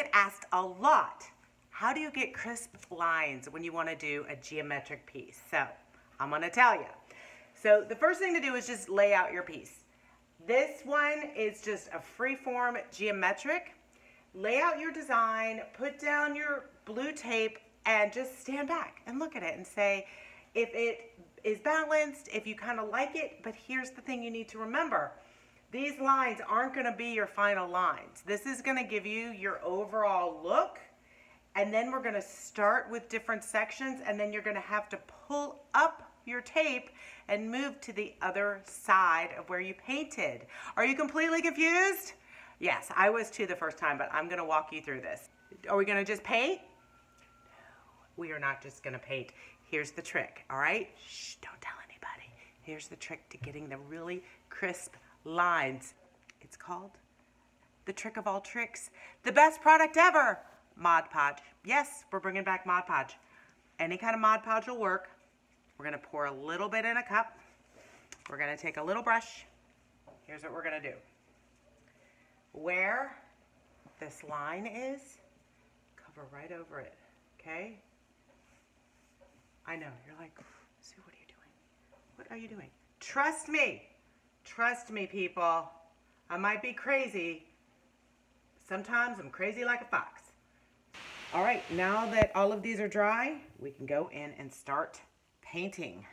get asked a lot, how do you get crisp lines when you wanna do a geometric piece? So I'm gonna tell you. So the first thing to do is just lay out your piece. This one is just a free-form geometric. Lay out your design, put down your blue tape, and just stand back and look at it and say, if it is balanced, if you kind of like it, but here's the thing you need to remember. These lines aren't gonna be your final lines. This is gonna give you your overall look, and then we're gonna start with different sections, and then you're gonna have to pull up your tape and move to the other side of where you painted. Are you completely confused? Yes, I was too the first time, but I'm gonna walk you through this. Are we gonna just paint? No, we are not just gonna paint. Here's the trick, all right? Shh, don't tell anybody. Here's the trick to getting the really crisp lines. It's called the trick of all tricks. The best product ever, Mod Podge. Yes, we're bringing back Mod Podge. Any kind of Mod Podge will work. We're gonna pour a little bit in a cup. We're gonna take a little brush. Here's what we're gonna do. Where this line is, cover right over it, okay? I know, you're like, Sue, what are you doing? What are you doing? Trust me, trust me, people. I might be crazy. Sometimes I'm crazy like a fox. All right, now that all of these are dry, we can go in and start painting.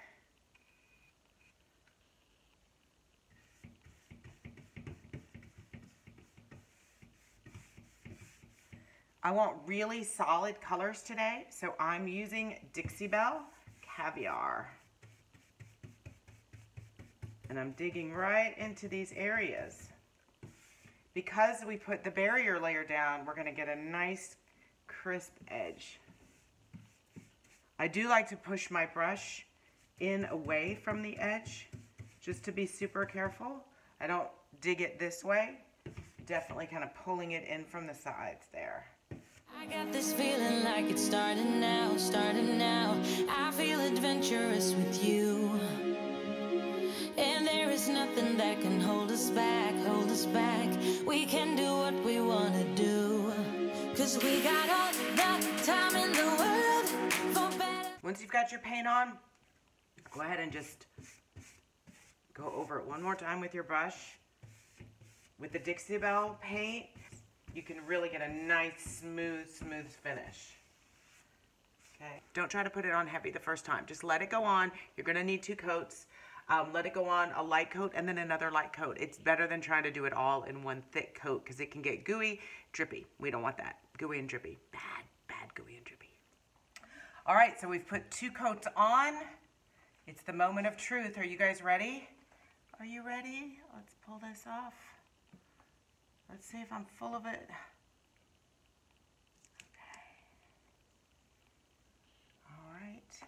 I want really solid colors today, so I'm using Dixie Belle Caviar. And I'm digging right into these areas. Because we put the barrier layer down, we're gonna get a nice crisp edge. I do like to push my brush in away from the edge, just to be super careful. I don't dig it this way, definitely kind of pulling it in from the sides there. I got this feeling like it's starting now, starting now. I feel adventurous with you. Us back. We can do what we want to do. Cause we got all the time in the world. Once you've got your paint on, go ahead and just go over it one more time with your brush. With the Dixie Belle paint, you can really get a nice, smooth, smooth finish. Okay, don't try to put it on heavy the first time. Just let it go on. You're gonna need two coats. Um, let it go on a light coat and then another light coat. It's better than trying to do it all in one thick coat because it can get gooey, drippy. We don't want that. Gooey and drippy. Bad, bad gooey and drippy. All right, so we've put two coats on. It's the moment of truth. Are you guys ready? Are you ready? Let's pull this off. Let's see if I'm full of it. Okay. All right.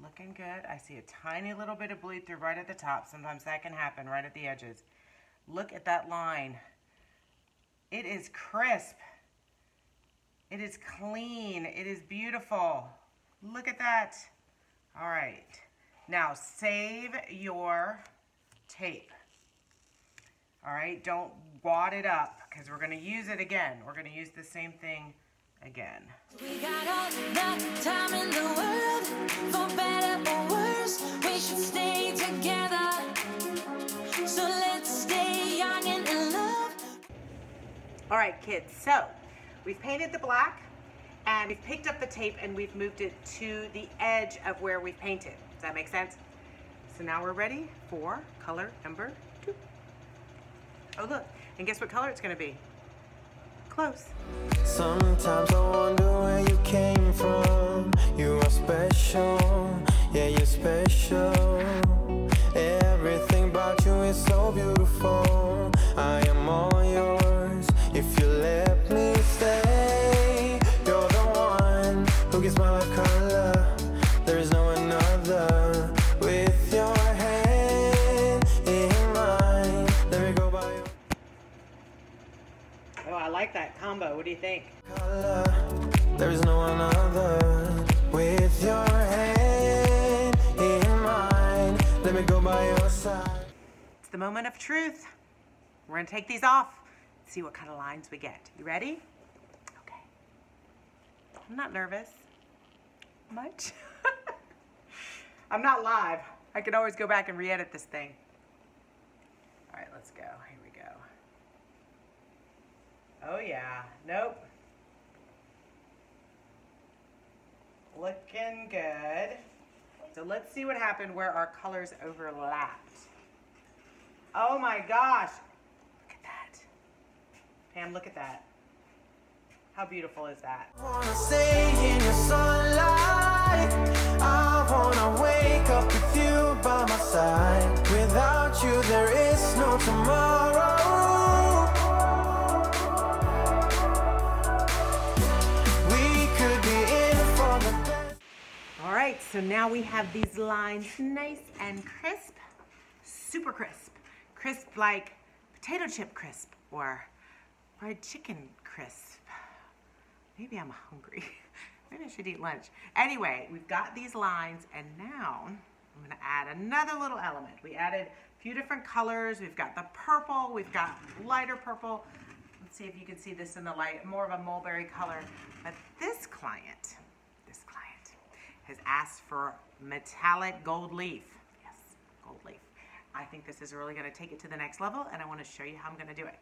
We're looking good. I see a tiny little bit of bleed through right at the top. Sometimes that can happen right at the edges. Look at that line. It is crisp. It is clean. It is beautiful. Look at that. All right. Now save your tape. All right, don't wad it up because we're gonna use it again. We're gonna use the same thing again. We got all the time in the world for better or worse. We should stay together. So let's stay young and in love. All right, kids, so we've painted the black and we've picked up the tape and we've moved it to the edge of where we've painted. Does that make sense? So now we're ready for color number two. Oh, look, and guess what color it's gonna be? Close. Sometimes I wonder where you came from. You are special, yeah, you're special. Everything about you is so beautiful. I am like that combo. What do you think? color. There is no another. With your hand in mine, let me go by your side. It's the moment of truth. We're gonna take these off, see what kind of lines we get. You ready? Okay. I'm not nervous. Much. I'm not live. I can always go back and re-edit this thing. All right, let's go. Oh yeah. Nope. Looking good. So let's see what happened where our colors overlapped. Oh my gosh. Look at that. Pam, look at that. How beautiful is that? Wanna stay in your sunlight. I wanna wake up with you by my side. Without you, there is no tomorrow. Right, so now we have these lines nice and crisp, super crisp. Crisp like potato chip crisp or fried chicken crisp. Maybe I'm hungry. Maybe I should eat lunch. Anyway, we've got these lines and now I'm gonna add another little element. We added a few different colors. We've got the purple, we've got lighter purple. Let's see if you can see this in the light, more of a mulberry color. But this client, this client has asked for metallic gold leaf. Yes, gold leaf. I think this is really gonna take it to the next level and I wanna show you how I'm gonna do it.